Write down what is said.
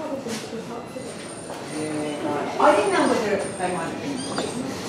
All these numbers are by one.